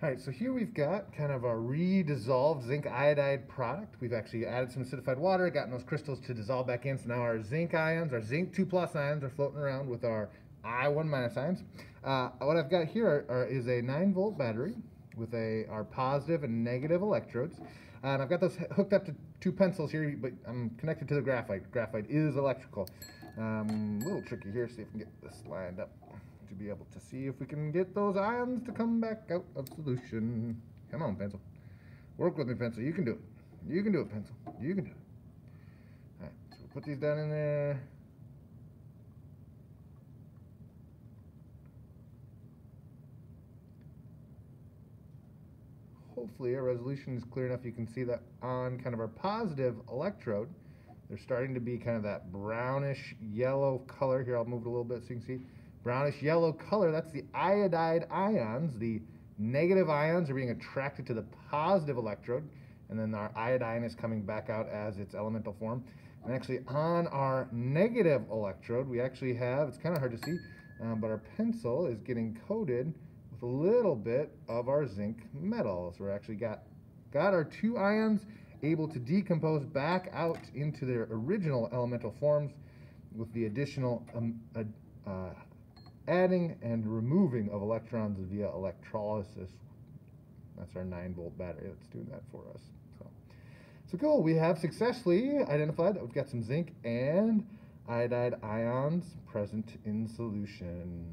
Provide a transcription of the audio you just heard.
All right, so here we've got kind of our redissolved zinc iodide product. We've actually added some acidified water, gotten those crystals to dissolve back in. So now our zinc ions, our zinc 2 plus ions are floating around with our I1 minus ions. Uh, what I've got here are, is a 9 volt battery with a our positive and negative electrodes. Uh, and I've got those hooked up to two pencils here, but I'm connected to the graphite. Graphite is electrical. Um, a little tricky here, see if we can get this lined up to be able to see if we can get those ions to come back out of solution. Come on, pencil. Work with me, pencil. You can do it. You can do it, pencil. You can do it. All right, so we'll put these down in there. Hopefully our resolution is clear enough you can see that on kind of our positive electrode, they're starting to be kind of that brownish yellow color. Here, I'll move it a little bit so you can see brownish yellow color, that's the iodide ions. The negative ions are being attracted to the positive electrode, and then our iodine is coming back out as its elemental form. And actually on our negative electrode, we actually have, it's kind of hard to see, um, but our pencil is getting coated with a little bit of our zinc metal. So we're actually got, got our two ions able to decompose back out into their original elemental forms with the additional um, uh, uh, adding and removing of electrons via electrolysis. That's our 9 volt battery that's doing that for us. So, so cool, we have successfully identified that we've got some zinc and iodide ions present in solution.